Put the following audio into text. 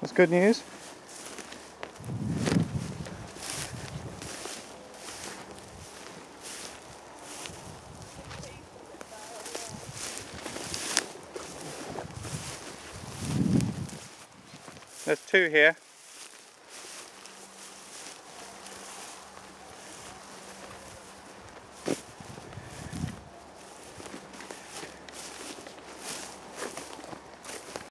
That's good news. There's two here.